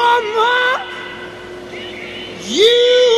Woman, you